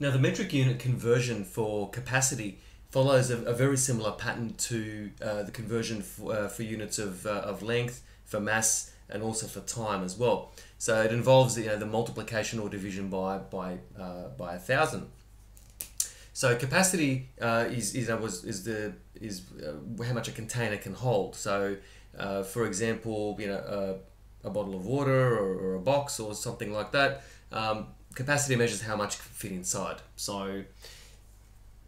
Now, the metric unit conversion for capacity follows a, a very similar pattern to uh, the conversion for, uh, for units of, uh, of length, for mass, and also for time as well. So it involves you know, the multiplication or division by, by, uh, by a thousand. So capacity uh, is, is, was, is, the, is uh, how much a container can hold. So for example, you know, a bottle of water or, or, a box or something like that, um, capacity measures how much can fit inside. So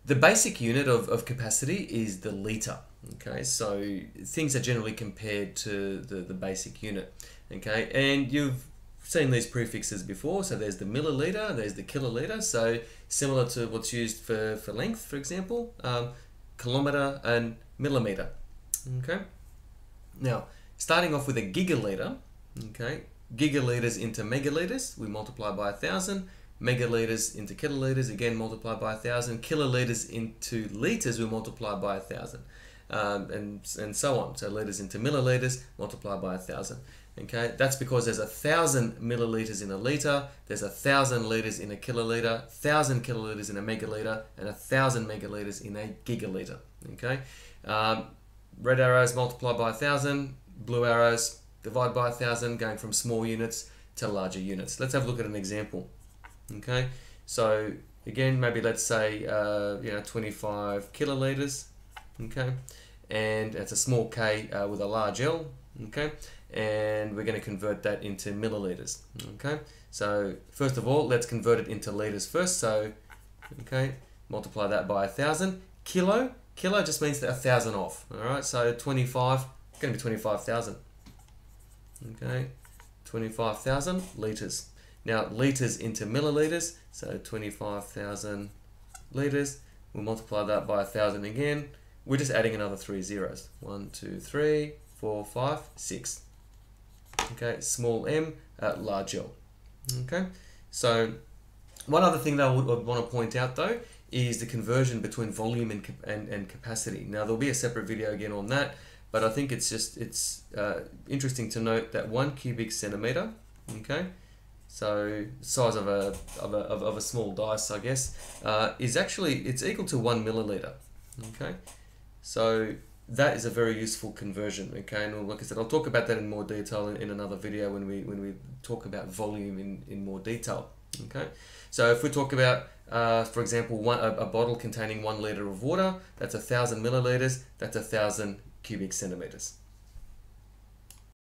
the basic unit of, of capacity is the litre. Okay, so things are generally compared to the, the basic unit. Okay, and you've seen these prefixes before. So there's the milliliter, there's the kiloliter. So similar to what's used for, for length, for example, um, kilometer and millimeter. Okay, now starting off with a gigaliter. Okay, gigaliters into megaliters, we multiply by a thousand. Megaliters into kiloliters, again multiply by a thousand. Kiloliters into liters, we multiply by a thousand. Um, and, and so on. So liters into milliliters, multiply by a thousand. Okay, that's because there's a thousand milliliters in a liter, there's a thousand liters in a kiloliter, thousand kiloliters in a megaliter, and a thousand megaliters in a gigaliter. Okay, um, red arrows multiply by a thousand, blue arrows divide by a thousand, going from small units to larger units. Let's have a look at an example. Okay, so again, maybe let's say uh, you know 25 kiloliters. Okay, and it's a small k uh, with a large L. Okay, and we're going to convert that into milliliters. Okay, so first of all, let's convert it into liters first. So okay, multiply that by a thousand. Kilo, kilo just means that a thousand off. All right, so 25 going to be 25,000 okay 25,000 liters now liters into milliliters so 25,000 liters we'll multiply that by a thousand again. We're just adding another three zeros. One two three four five six. Okay small m uh, large L. Okay so one other thing that I would, would want to point out though is the conversion between volume and, and, and capacity. Now there'll be a separate video again on that but I think it's just it's uh, interesting to note that one cubic centimeter okay so size of a of a, of, a small dice I guess uh, is actually it's equal to one milliliter okay? So that is a very useful conversion okay? And like I said I'll talk about that in more detail in, in another video when we when we talk about volume in, in more detail okay? So if we talk about uh, for example one a, a bottle containing one liter of water that's a thousand milliliters that's a thousand cubic centimeters.